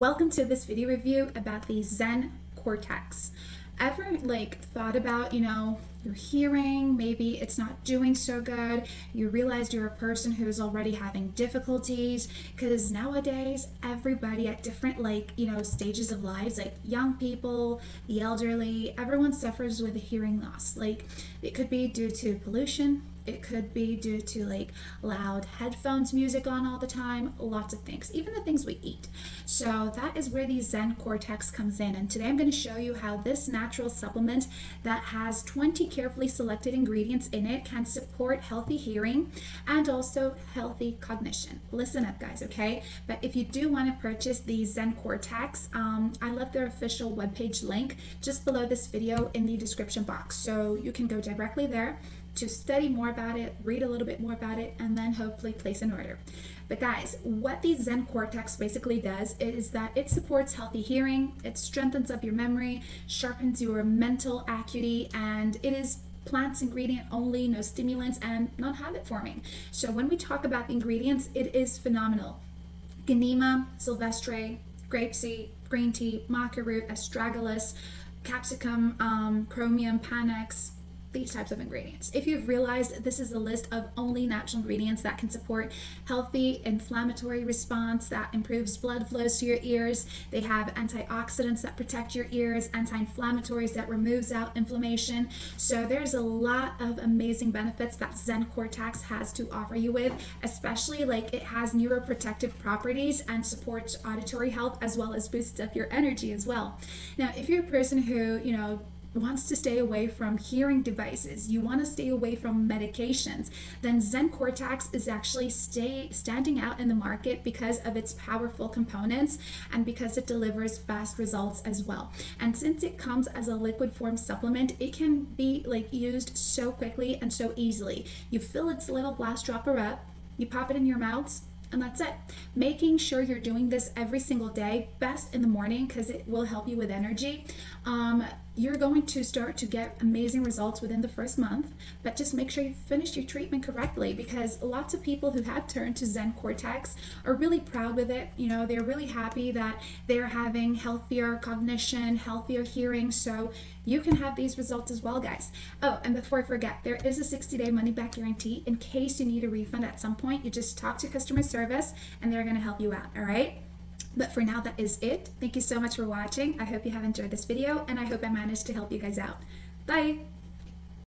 Welcome to this video review about the Zen Cortex. Ever like thought about, you know, your hearing, maybe it's not doing so good. You realized you're a person who's already having difficulties because nowadays everybody at different like, you know, stages of lives, like young people, the elderly, everyone suffers with hearing loss. Like it could be due to pollution, it could be due to like loud headphones, music on all the time, lots of things, even the things we eat. So that is where the ZenCortex comes in. And today I'm going to show you how this natural supplement that has 20 carefully selected ingredients in it can support healthy hearing and also healthy cognition. Listen up guys, okay? But if you do want to purchase the Zen Cortex, um, I left their official webpage link just below this video in the description box. So you can go directly there to study more about it, read a little bit more about it, and then hopefully place an order. But guys, what the ZenCortex basically does is that it supports healthy hearing, it strengthens up your memory, sharpens your mental acuity, and it is plants ingredient only, no stimulants, and non habit forming. So when we talk about the ingredients, it is phenomenal. Gymnema, sylvestre, grapeseed, green tea, maca root, astragalus, capsicum, um, chromium, panax, these types of ingredients. If you've realized this is a list of only natural ingredients that can support healthy inflammatory response that improves blood flows to your ears. They have antioxidants that protect your ears, anti-inflammatories that removes out inflammation. So there's a lot of amazing benefits that ZenCortex has to offer you with, especially like it has neuroprotective properties and supports auditory health as well as boosts up your energy as well. Now, if you're a person who, you know, wants to stay away from hearing devices, you want to stay away from medications, then ZenCortex is actually stay, standing out in the market because of its powerful components and because it delivers fast results as well. And since it comes as a liquid form supplement, it can be like used so quickly and so easily. You fill its little glass dropper up, you pop it in your mouth, and that's it. Making sure you're doing this every single day, best in the morning because it will help you with energy. Um, you're going to start to get amazing results within the first month, but just make sure you finish your treatment correctly because lots of people who have turned to ZenCortex are really proud with it. You know, they're really happy that they're having healthier cognition, healthier hearing. So you can have these results as well, guys. Oh, and before I forget, there is a 60 day money back guarantee in case you need a refund at some point. You just talk to customer service and they're going to help you out. All right. But for now, that is it. Thank you so much for watching. I hope you have enjoyed this video and I hope I managed to help you guys out. Bye!